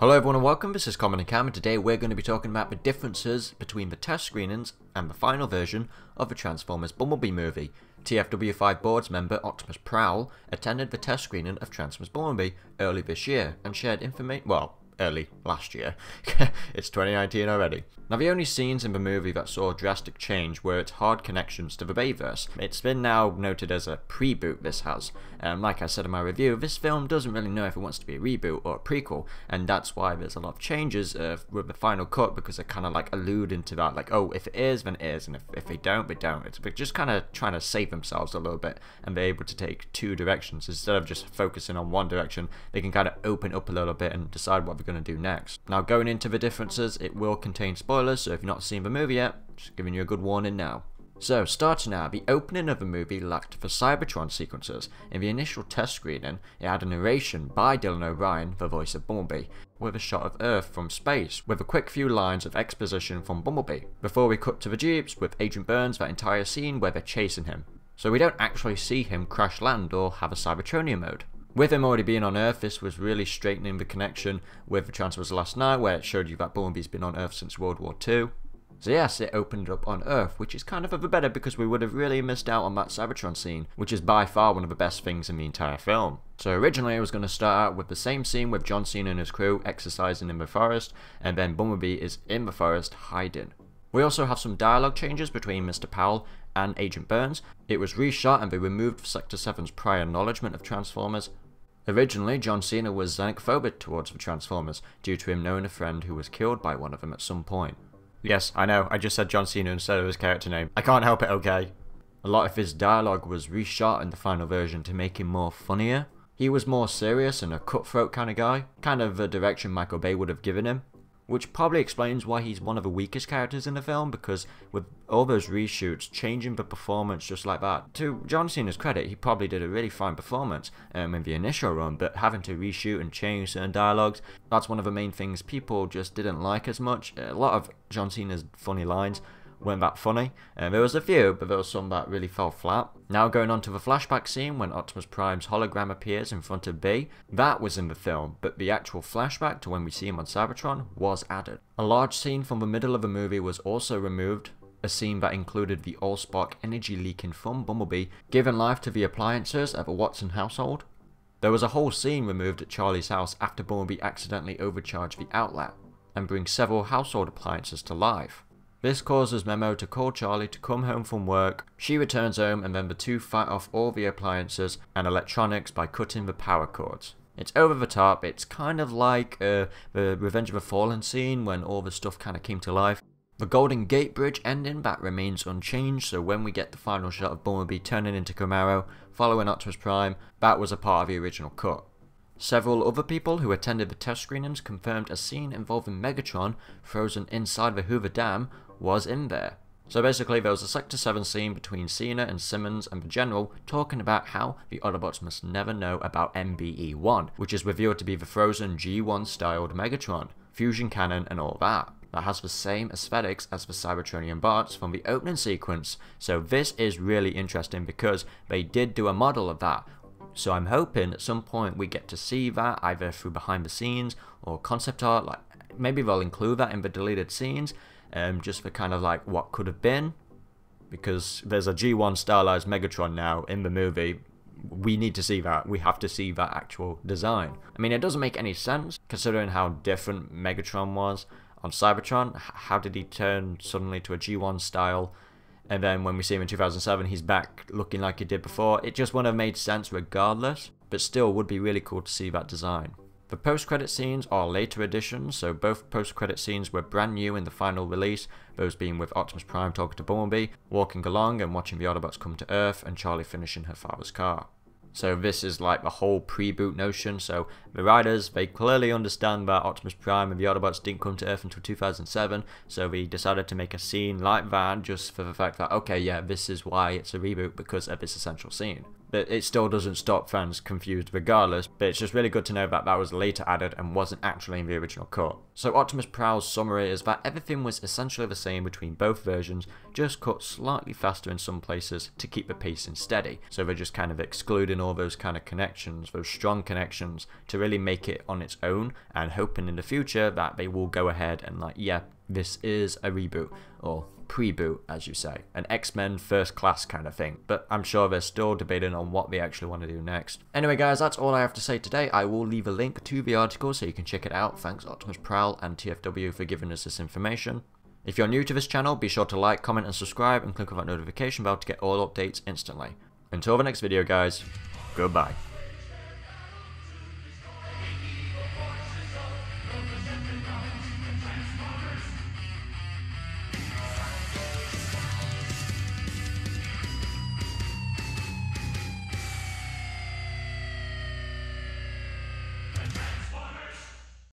Hello everyone and welcome, this is Comodin Cam and today we're going to be talking about the differences between the test screenings and the final version of the Transformers Bumblebee movie. TFW5 boards member Optimus Prowl attended the test screening of Transformers Bumblebee early this year and shared information, well, early last year. it's 2019 already. Now the only scenes in the movie that saw a drastic change were its hard connections to the Bayverse. It's been now noted as a pre-boot this has. Um, like I said in my review, this film doesn't really know if it wants to be a reboot or a prequel, and that's why there's a lot of changes uh, with the final cut because they're kind of like alluding to that, like, oh, if it is, then it is, and if, if they don't, they don't. It's just kind of trying to save themselves a little bit and be able to take two directions instead of just focusing on one direction. They can kind of open up a little bit and decide what they're going to do next. Now, going into the differences, it will contain spoilers, so if you've not seen the movie yet, just giving you a good warning now. So, starting out, the opening of the movie lacked the Cybertron sequences. In the initial test screening, it had a narration by Dylan O'Brien, the voice of Bumblebee, with a shot of Earth from space, with a quick few lines of exposition from Bumblebee, before we cut to the Jeeps with Agent Burns that entire scene where they're chasing him. So we don't actually see him crash land or have a Cybertronian mode. With him already being on Earth, this was really straightening the connection with the Transformers Last Knight, where it showed you that Bumblebee's been on Earth since World War II. So yes, it opened up on Earth, which is kind of a bit better because we would have really missed out on that Cybertron scene, which is by far one of the best things in the entire film. So originally I was going to start out with the same scene with John Cena and his crew exercising in the forest, and then Bumblebee is in the forest hiding. We also have some dialogue changes between Mr. Powell and Agent Burns. It was reshot and they removed Sector 7's prior acknowledgement of Transformers. Originally, John Cena was xenophobic towards the Transformers due to him knowing a friend who was killed by one of them at some point. Yes, I know, I just said John Cena instead of his character name. I can't help it, okay? A lot of his dialogue was reshot in the final version to make him more funnier. He was more serious and a cutthroat kind of guy, kind of the direction Michael Bay would have given him which probably explains why he's one of the weakest characters in the film because with all those reshoots, changing the performance just like that. To John Cena's credit, he probably did a really fine performance um, in the initial run, but having to reshoot and change certain dialogues, that's one of the main things people just didn't like as much. A lot of John Cena's funny lines weren't that funny. Uh, there was a few, but there was some that really fell flat. Now going on to the flashback scene when Optimus Prime's hologram appears in front of Bee. That was in the film, but the actual flashback to when we see him on Cybertron was added. A large scene from the middle of the movie was also removed, a scene that included the Allspark energy leaking from Bumblebee, giving life to the appliances at the Watson household. There was a whole scene removed at Charlie's house after Bumblebee accidentally overcharged the outlet, and brings several household appliances to life. This causes Memo to call Charlie to come home from work. She returns home and then the two fight off all the appliances and electronics by cutting the power cords. It's over the top, it's kind of like uh, the Revenge of the Fallen scene when all the stuff kind of came to life. The Golden Gate Bridge ending that remains unchanged, so when we get the final shot of Bumblebee turning into Camaro, following Optimus Prime, that was a part of the original cut. Several other people who attended the test screenings confirmed a scene involving Megatron frozen inside the Hoover Dam was in there. So basically there was a Sector 7 scene between Cena and Simmons and the General talking about how the Autobots must never know about NBE-1, which is revealed to be the frozen G1 styled Megatron, fusion cannon and all that. That has the same aesthetics as the Cybertronian bots from the opening sequence, so this is really interesting because they did do a model of that, so I'm hoping at some point we get to see that either through behind the scenes or concept art, like maybe they'll include that in the deleted scenes, um, just for kind of like what could have been. Because there's a G1 stylized Megatron now in the movie. We need to see that. We have to see that actual design. I mean, it doesn't make any sense considering how different Megatron was on Cybertron. How did he turn suddenly to a G1 style? And then when we see him in 2007, he's back looking like he did before. It just wouldn't have made sense regardless, but still would be really cool to see that design. The post-credit scenes are later additions, so both post-credit scenes were brand new in the final release, those being with Optimus Prime talking to Bumblebee, walking along and watching the Autobots come to Earth, and Charlie finishing her father's car. So this is like the whole pre-boot notion, so the writers, they clearly understand that Optimus Prime and the Autobots didn't come to Earth until 2007, so they decided to make a scene like that just for the fact that, okay, yeah, this is why it's a reboot, because of this essential scene. But it still doesn't stop fans confused regardless, but it's just really good to know that that was later added and wasn't actually in the original cut. So Optimus Prowl's summary is that everything was essentially the same between both versions, just cut slightly faster in some places to keep the pacing steady. So they're just kind of excluding all those kind of connections, those strong connections, to really make it on its own and hoping in the future that they will go ahead and like, yeah, this is a reboot, or pre-boot, as you say, an X-Men first class kind of thing, but I'm sure they're still debating on what they actually want to do next. Anyway guys, that's all I have to say today. I will leave a link to the article so you can check it out. Thanks Optimus Prowl and TFW for giving us this information. If you're new to this channel, be sure to like, comment and subscribe and click on that notification bell to get all updates instantly. Until the next video guys, goodbye.